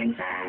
Now until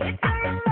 forever.